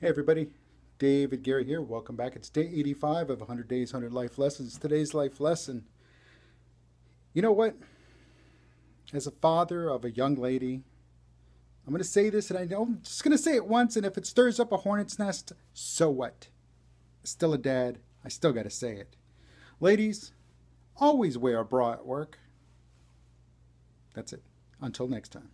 Hey everybody, David Guerra here. Welcome back. It's day 85 of 100 Days, 100 Life Lessons. Today's life lesson. You know what? As a father of a young lady, I'm going to say this and I know I'm just going to say it once, and if it stirs up a hornet's nest, so what? Still a dad. I still got to say it. Ladies, always wear a bra at work. That's it. Until next time.